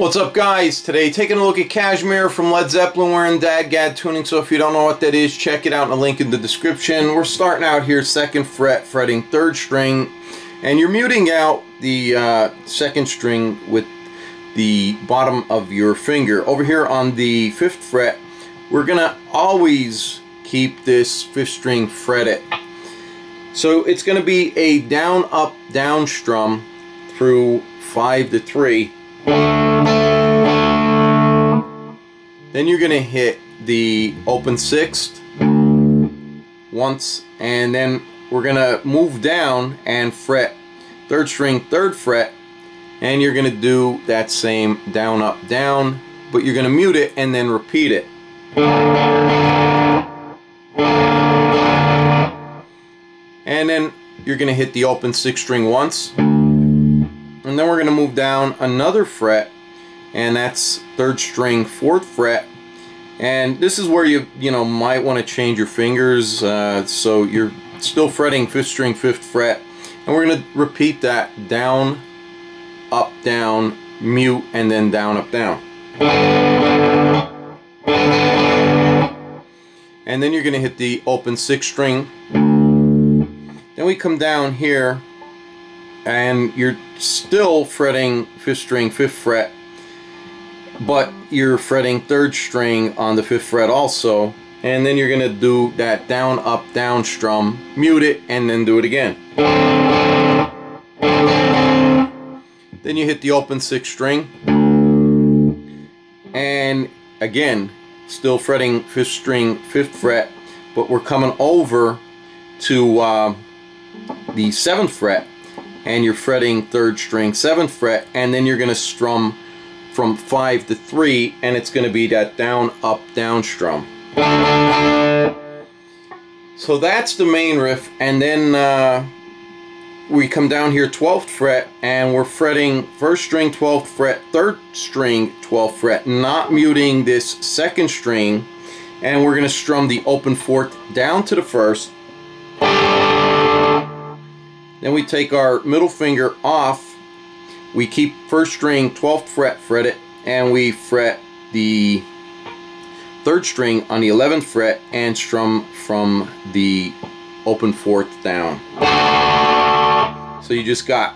What's up guys? Today taking a look at Kashmir from Led Zeppelin wearing DADGAD tuning so if you don't know what that is check it out in the link in the description. We're starting out here second fret fretting third string and you're muting out the uh, second string with the bottom of your finger. Over here on the fifth fret we're gonna always keep this fifth string fretted. So it's gonna be a down up down strum through 5 to 3 then you're going to hit the open sixth once and then we're going to move down and fret third string third fret and you're going to do that same down up down but you're going to mute it and then repeat it. And then you're going to hit the open sixth string once and then we're going to move down another fret and that's third string fourth fret. And this is where you you know might want to change your fingers uh, so you're still fretting fifth string fifth fret. And we're going to repeat that down up down mute and then down up down. And then you're going to hit the open sixth string. Then we come down here and you're still fretting fifth string fifth fret but you're fretting third string on the fifth fret also and then you're gonna do that down up down strum mute it and then do it again. Then you hit the open sixth string. And again still fretting fifth string fifth fret but we're coming over to uh, the seventh fret and you're fretting third string, seventh fret, and then you're to strum from five to three, and it's going to be that down, up, down strum. So that's the main riff, and then uh, we come down here 12th fret, and we're fretting first string 12th fret, third string 12th fret, not muting this second string, and we're going to strum the open fourth down to the first, then we take our middle finger off. We keep first string 12th fret fretted and we fret the third string on the 11th fret and strum from the open fourth down. So you just got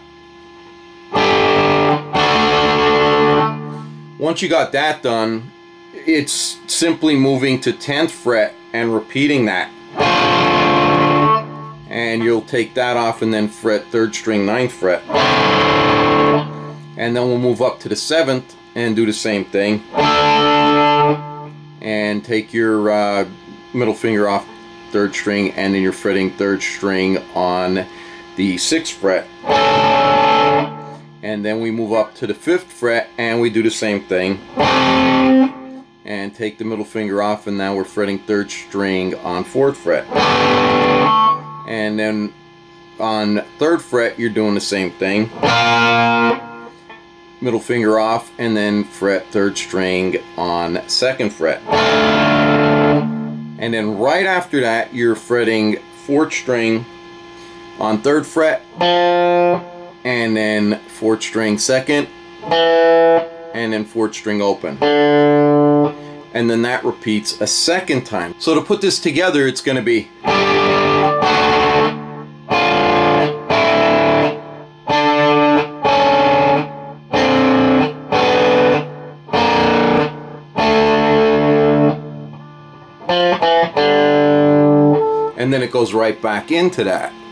once you got that done it's simply moving to 10th fret and repeating that and you'll take that off and then fret third string ninth fret and then we'll move up to the seventh and do the same thing. And take your uh, middle finger off third string and then you're fretting third string on the sixth fret. And then we move up to the fifth fret and we do the same thing. And take the middle finger off and now we're fretting third string on fourth fret. And then on third fret you're doing the same thing middle finger off and then fret third string on second fret. And then right after that you're fretting fourth string on third fret and then fourth string second and then fourth string open. And then that repeats a second time. So to put this together it's going to be and then it goes right back into that.